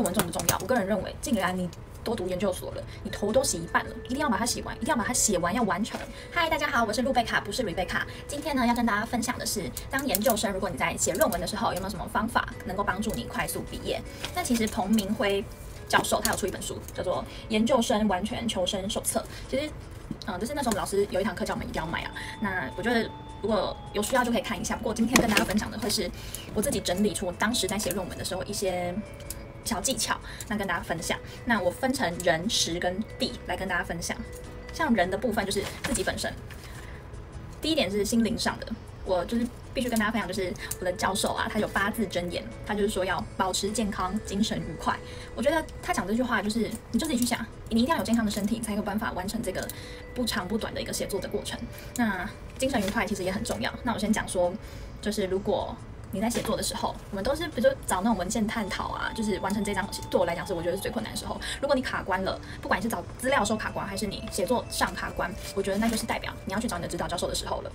论文重不重要？我个人认为，既然你都读研究所了，你头都洗一半了，一定要把它洗完，一定要把它写完，要完成。嗨，大家好，我是露贝卡，不是瑞贝卡。今天呢，要跟大家分享的是，当研究生，如果你在写论文的时候，有没有什么方法能够帮助你快速毕业？那其实彭明辉教授他有出一本书，叫做《研究生完全求生手册》。其实，嗯，就是那时候我们老师有一堂课叫我们一定要买啊。那我觉得。如果有需要就可以看一下。不过今天跟大家分享的会是我自己整理出我当时在写论文的时候一些小技巧，那跟大家分享。那我分成人、时跟地来跟大家分享。像人的部分就是自己本身，第一点是心灵上的，我就是必须跟大家分享，就是我的教授啊，他有八字真言，他就是说要保持健康、精神愉快。我觉得他讲这句话就是，你就自己去想，你一定要有健康的身体，才有办法完成这个不长不短的一个写作的过程。那精神愉快其实也很重要。那我先讲说，就是如果你在写作的时候，我们都是比如说找那种文件探讨啊，就是完成这张对我来讲是我觉得是最困难的时候。如果你卡关了，不管你是找资料的时候卡关，还是你写作上卡关，我觉得那就是代表你要去找你的指导教授的时候了。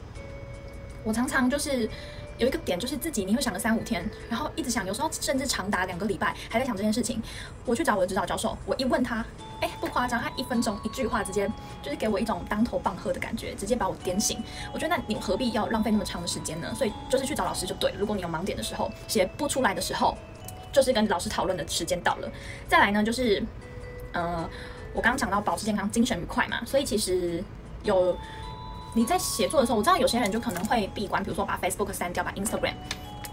我常常就是。有一个点就是自己，你会想个三五天，然后一直想，有时候甚至长达两个礼拜还在想这件事情。我去找我的指导教授，我一问他，哎，不夸张，他一分钟一句话直接就是给我一种当头棒喝的感觉，直接把我点醒。我觉得那你何必要浪费那么长的时间呢？所以就是去找老师就对。如果你有盲点的时候，写不出来的时候，就是跟老师讨论的时间到了。再来呢，就是呃，我刚刚讲到保持健康、精神愉快嘛，所以其实有。你在写作的时候，我知道有些人就可能会闭关，比如说把 Facebook 删掉，把 Instagram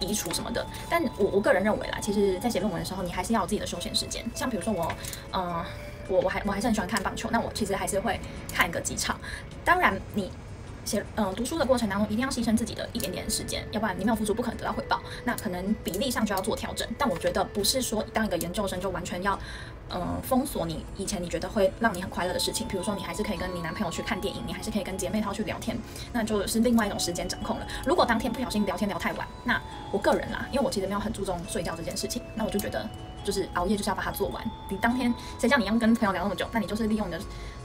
移除什么的。但我我个人认为啦，其实，在写论文的时候，你还是要有自己的休闲时间。像比如说我，嗯，我我还我还是很喜欢看棒球，那我其实还是会看个几场。当然，你。写嗯读书的过程当中，一定要牺牲自己的一点点时间，要不然你没有付出，不可能得到回报。那可能比例上就要做调整。但我觉得不是说当一个研究生就完全要嗯封锁你以前你觉得会让你很快乐的事情，比如说你还是可以跟你男朋友去看电影，你还是可以跟姐妹淘去聊天，那就是另外一种时间掌控了。如果当天不小心聊天聊太晚，那我个人啦，因为我其实没有很注重睡觉这件事情，那我就觉得就是熬夜就是要把它做完。你当天谁像你一样跟朋友聊那么久，那你就是利用你的。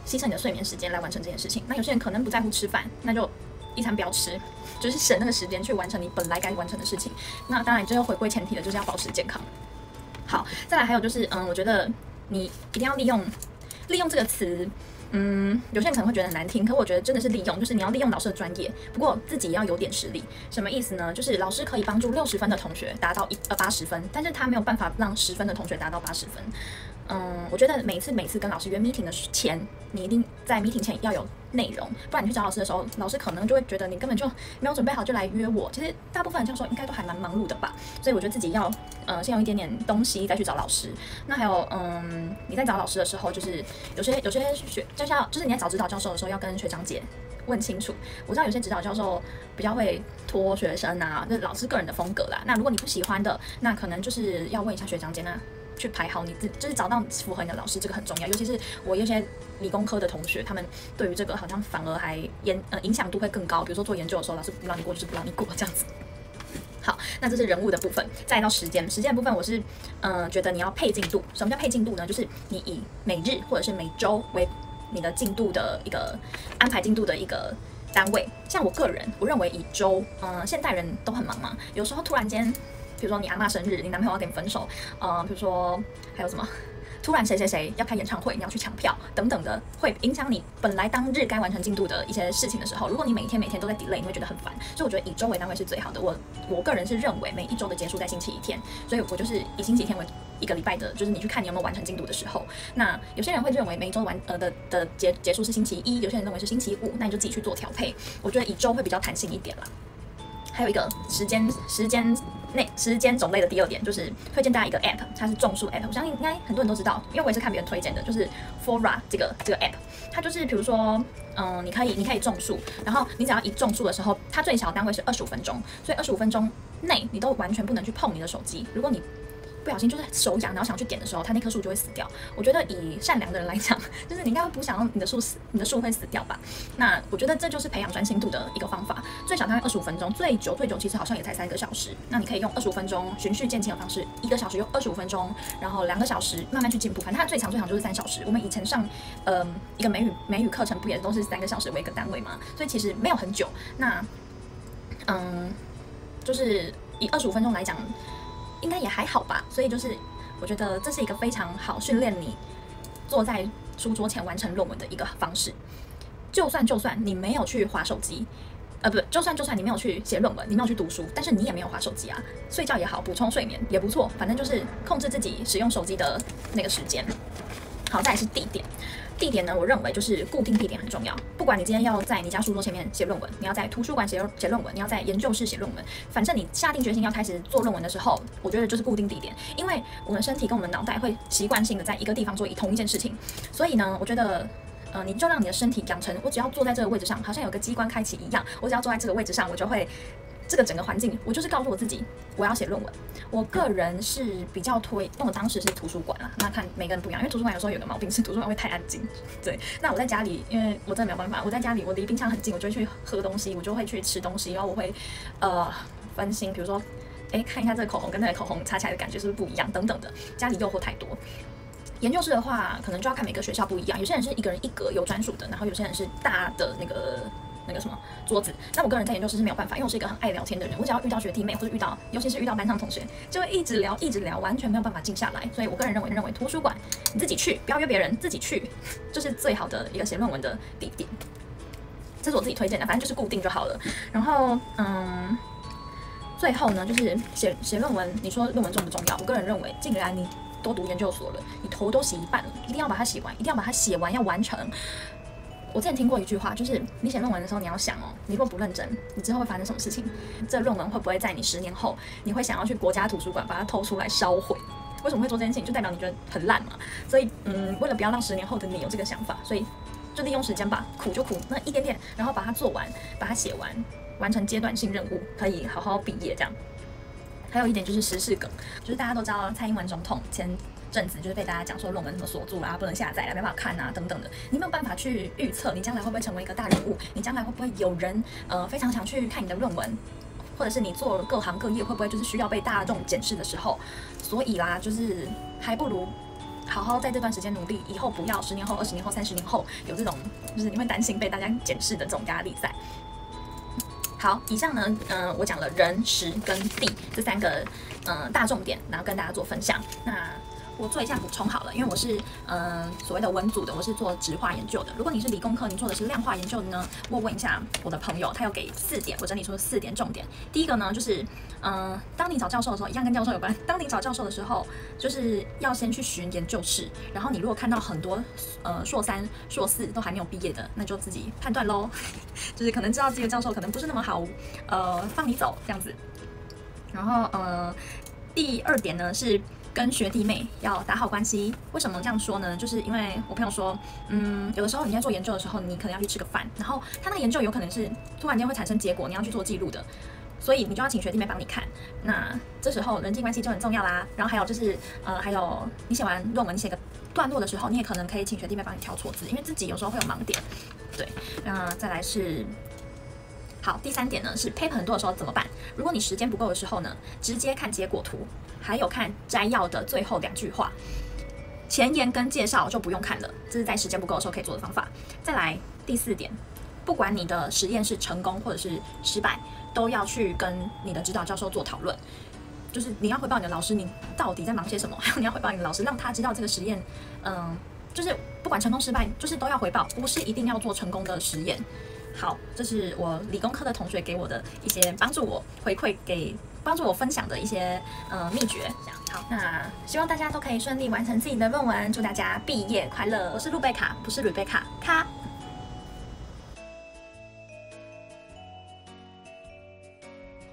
牺牲你的睡眠时间来完成这件事情。那有些人可能不在乎吃饭，那就一餐不要吃，就是省那个时间去完成你本来该完成的事情。那当然，最后回归前提的就是要保持健康。好，再来还有就是，嗯，我觉得你一定要利用利用这个词。嗯，有些人可能会觉得很难听，可我觉得真的是利用，就是你要利用老师的专业，不过自己要有点实力。什么意思呢？就是老师可以帮助六十分的同学达到一呃八十分，但是他没有办法让十分的同学达到八十分。嗯，我觉得每次每次跟老师约 meeting 的前，你一定在 meeting 前要有内容，不然你去找老师的时候，老师可能就会觉得你根本就没有准备好就来约我。其实大部分教授应该都还蛮忙碌的吧，所以我觉得自己要呃先有一点点东西再去找老师。那还有嗯，你在找老师的时候，就是有些有些学就像就是你在找指导教授的时候，要跟学长姐问清楚。我知道有些指导教授比较会拖学生啊，这老师个人的风格啦。那如果你不喜欢的，那可能就是要问一下学长姐那。去排好你自，就是找到符合你的老师，这个很重要。尤其是我有些理工科的同学，他们对于这个好像反而还影呃影响度会更高。比如说做研究的时候，老师不让你过就是不让你过这样子。好，那这是人物的部分，再到时间，时间的部分我是嗯觉得你要配进度。什么叫配进度呢？就是你以每日或者是每周为你的进度的一个安排进度的一个单位。像我个人，我认为以周，嗯，现代人都很忙嘛，有时候突然间。比如说你阿妈生日，你男朋友要跟你分手，呃，比如说还有什么，突然谁谁谁要开演唱会，你要去抢票等等的，会影响你本来当日该完成进度的一些事情的时候，如果你每一天每天都在 delay，你会觉得很烦。所以我觉得以周为单位是最好的。我我个人是认为每一周的结束在星期一天，所以我就是以星期天为一个礼拜的，就是你去看你有没有完成进度的时候。那有些人会认为每一周完呃的的结结束是星期一，有些人认为是星期五，那你就自己去做调配。我觉得以周会比较弹性一点啦。还有一个时间时间内时间种类的第二点，就是推荐大家一个 app，它是种树 app。我相信应该很多人都知道，因为我也是看别人推荐的，就是 Fora 这个这个 app。它就是比如说，嗯，你可以你可以种树，然后你只要一种树的时候，它最小单位是二十五分钟，所以二十五分钟内你都完全不能去碰你的手机。如果你不小心就是手痒，然后想去点的时候，它那棵树就会死掉。我觉得以善良的人来讲，就是你应该不想让你的树死，你的树会死掉吧？那我觉得这就是培养专心度的一个方法。最少大概二十五分钟，最久最久其实好像也才三个小时。那你可以用二十五分钟循序渐进的方式，一个小时用二十五分钟，然后两个小时慢慢去进步。反正它最长最长就是三小时。我们以前上呃一个美语美语课程不也都是三个小时为一个单位嘛？所以其实没有很久。那嗯，就是以二十五分钟来讲。应该也还好吧，所以就是我觉得这是一个非常好训练你坐在书桌前完成论文的一个方式。就算就算你没有去划手机，呃，不，就算就算你没有去写论文，你没有去读书，但是你也没有划手机啊，睡觉也好，补充睡眠也不错，反正就是控制自己使用手机的那个时间。好，再来是地点。地点呢，我认为就是固定地点很重要。不管你今天要在你家书桌前面写论文，你要在图书馆写写论文，你要在研究室写论文，反正你下定决心要开始做论文的时候，我觉得就是固定地点。因为我们身体跟我们脑袋会习惯性的在一个地方做同一件事情，所以呢，我觉得，呃，你就让你的身体养成，我只要坐在这个位置上，好像有个机关开启一样，我只要坐在这个位置上，我就会。这个整个环境，我就是告诉我自己，我要写论文。我个人是比较推，因为我当时是图书馆啊，那看每个人不一样，因为图书馆有时候有个毛病是图书馆会太安静。对，那我在家里，因为我真的没有办法，我在家里，我离冰箱很近，我就会去喝东西，我就会去吃东西，然后我会呃分心，比如说，哎，看一下这个口红跟那个口红擦起来的感觉是不是不一样，等等的。家里诱惑太多。研究室的话，可能就要看每个学校不一样，有些人是一个人一格有专属的，然后有些人是大的那个。那个什么桌子，那我个人在研究室是没有办法，因为我是一个很爱聊天的人。我只要遇到学弟妹或者遇到，尤其是遇到班上同学，就会一直聊，一直聊，完全没有办法静下来。所以我个人认为，认为图书馆你自己去，不要约别人，自己去，就是最好的一个写论文的地点。这是我自己推荐的，反正就是固定就好了。然后，嗯，最后呢，就是写写论文，你说论文重不重要？我个人认为，既然你都读研究所了，你头都洗一半了，一定要把它写完，一定要把它写完，要完成。我之前听过一句话，就是你写论文的时候，你要想哦，你若不认真，你之后会发生什么事情？这论文会不会在你十年后，你会想要去国家图书馆把它偷出来烧毁？为什么会做这件事情？就代表你觉得很烂嘛。所以，嗯，为了不要让十年后的你有这个想法，所以就利用时间吧，苦就苦那一点点，然后把它做完，把它写完，完成阶段性任务，可以好好毕业这样。还有一点就是时事梗，就是大家都知道蔡英文总统前。阵子就是被大家讲说论文怎么锁住啦，不能下载啦，没办法看啊，等等的。你没有办法去预测你将来会不会成为一个大人物，你将来会不会有人呃非常想去看你的论文，或者是你做各行各业会不会就是需要被大众检视的时候。所以啦，就是还不如好好在这段时间努力，以后不要十年后、二十年后、三十年后有这种就是你会担心被大家检视的这种压力在。好，以上呢，嗯，我讲了人、时跟地这三个嗯大重点，然后跟大家做分享。那我做一下补充好了，因为我是嗯所谓的文组的，我是做植化研究的。如果你是理工科，你做的是量化研究的呢？我问一下我的朋友，他有给四点，我整理出四点重点。第一个呢，就是嗯，当你找教授的时候，一样跟教授有关。当你找教授的时候，就是要先去寻研究室。然后你如果看到很多呃硕三、硕四都还没有毕业的，那就自己判断喽。就是可能知道这个教授可能不是那么好，呃，放你走这样子。然后呃，第二点呢是。跟学弟妹要打好关系，为什么这样说呢？就是因为我朋友说，嗯，有的时候你在做研究的时候，你可能要去吃个饭，然后他那个研究有可能是突然间会产生结果，你要去做记录的，所以你就要请学弟妹帮你看。那这时候人际关系就很重要啦。然后还有就是，呃，还有你写完论文，你写个段落的时候，你也可能可以请学弟妹帮你挑错字，因为自己有时候会有盲点。对，那再来是。好，第三点呢是 paper 很多的时候怎么办？如果你时间不够的时候呢，直接看结果图，还有看摘要的最后两句话，前言跟介绍就不用看了，这是在时间不够的时候可以做的方法。再来第四点，不管你的实验是成功或者是失败，都要去跟你的指导教授做讨论，就是你要回报你的老师，你到底在忙些什么？还有你要回报你的老师，让他知道这个实验，嗯，就是不管成功失败，就是都要回报，不是一定要做成功的实验。好，这是我理工科的同学给我的一些帮助，我回馈给帮助我分享的一些呃秘诀。好，那希望大家都可以顺利完成自己的论文，祝大家毕业快乐。我是露贝卡，不是吕贝卡，卡。